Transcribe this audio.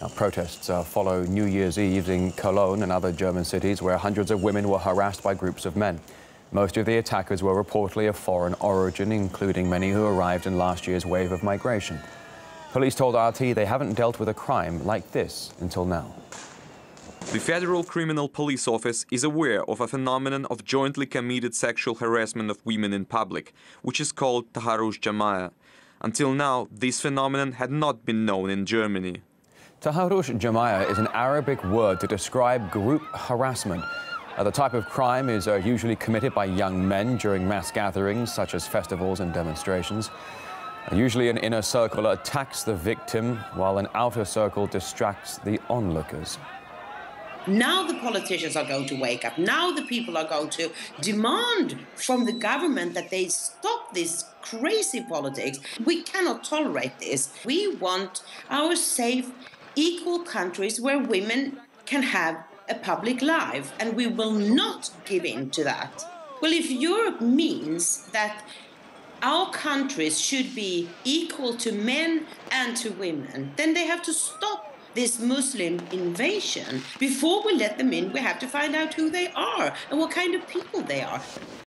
Now, protests uh, follow New Year's Eve in Cologne and other German cities where hundreds of women were harassed by groups of men. Most of the attackers were reportedly of foreign origin, including many who arrived in last year's wave of migration. Police told RT they haven't dealt with a crime like this until now. The Federal Criminal Police Office is aware of a phenomenon of jointly committed sexual harassment of women in public, which is called Taharrush Jamaya. Until now, this phenomenon had not been known in Germany. Taharrush Jamaya is an Arabic word to describe group harassment. Uh, the type of crime is uh, usually committed by young men during mass gatherings, such as festivals and demonstrations. Uh, usually an inner circle attacks the victim, while an outer circle distracts the onlookers. Now the politicians are going to wake up. Now the people are going to demand from the government that they stop this crazy politics. We cannot tolerate this. We want our safe equal countries where women can have a public life, and we will not give in to that. Well, if Europe means that our countries should be equal to men and to women, then they have to stop this Muslim invasion. Before we let them in, we have to find out who they are and what kind of people they are.